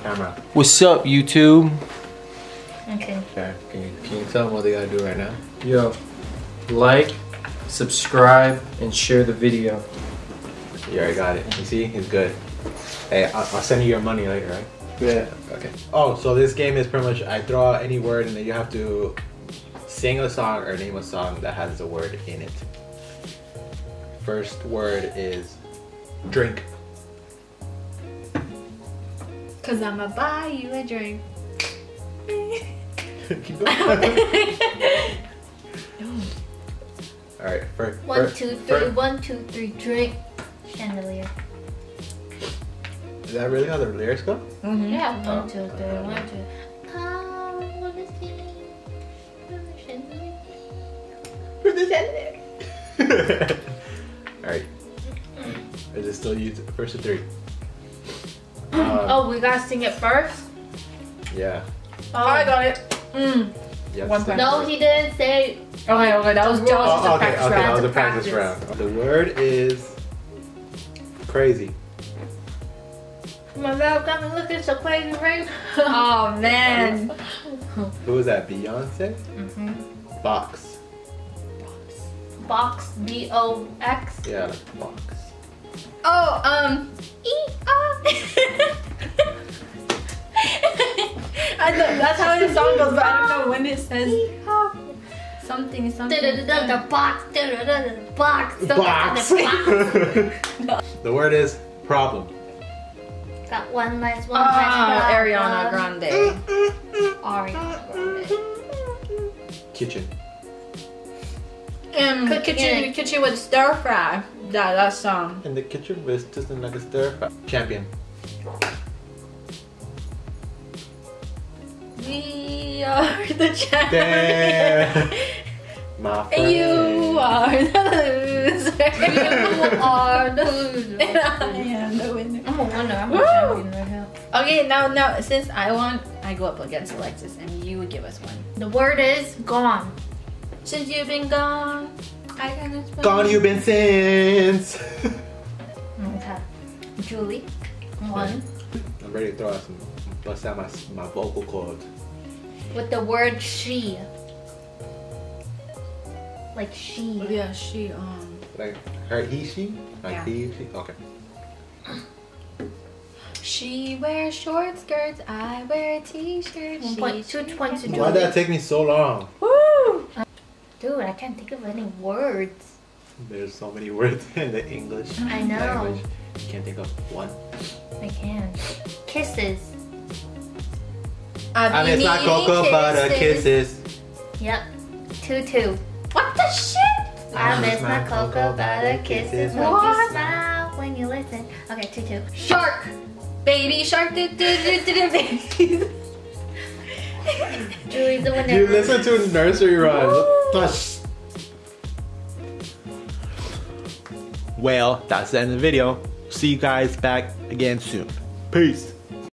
on camera. What's up, YouTube? Okay. Okay. Can you, can you tell them what they gotta do right now? Yo, like, subscribe, and share the video. You already got it. You see? He's good. Hey, I'll, I'll send you your money later, right? Yeah. Okay. Oh, so this game is pretty much I throw out any word and then you have to sing a song or name a song that has the word in it. First word is drink. Cause I'ma buy you a drink. Keep going. All right. First. One, first, two, three, first- one, two, three, drink. Chandelier. Is that really how the lyrics go? Mm-hmm. Yeah, Oh. one, two, three, one, two. I wanna see the chandelier. All right. Is it still you? First to three. Oh, we gotta sing it first? Yeah. Oh, I got it. Mm. You have One point. No, he didn't say. Okay, okay, that was, that was just Oh, a okay, practice okay, round. that was a to practice, round. The word is crazy. My mouth got me looking so crazy, right? Oh man. Who was that? Beyonce? Mm-hmm. Box. Box B O X. Yeah, box. Oh, um. Goes, but I don't know when it says R. something something. The box. The box. Box. The box. the word is problem. Got one last one. Ah, last Ariana. Grande. Ariana Grande. Kitchen. Um, Cooking kitchen, it. kitchen with stir fry. That that song. In the kitchen with just like a stir fry. Champion. We are the champions. Damn. My friend. You are the loser. You are the loser. And I am the winner. I'm a winner. I'm a champion right now. Okay, now now since I won, I go up against Alexis, and you give us one. The word is gone. Since you've been gone, I can spend. Gone you've been since. Okay. Julie. One. I'm ready to throw out some, bust out my, my vocal cords. With the word she. Like she. Yeah, she um. Like her, he, she? Like Yeah. he, she? Okay. She wears short skirts. I wear t-shirts. One she- point, two points Why Julie. did that take me so long? Woo! Dude, I can't think of any words. There's so many words in the English I know. language. Can't think of one. I can. Kisses. I've And it's not cocoa butter kisses. Yep. Two two. What the shit? I miss my cocoa butter kisses when you What? smile, when you listen. Okay, two two. Shark. Baby shark. Do, do, do, do, do, baby. Julie's the winner. You listen to nursery rhymes. Tush. Well, that's the end of the video. See you guys back again soon. Peace.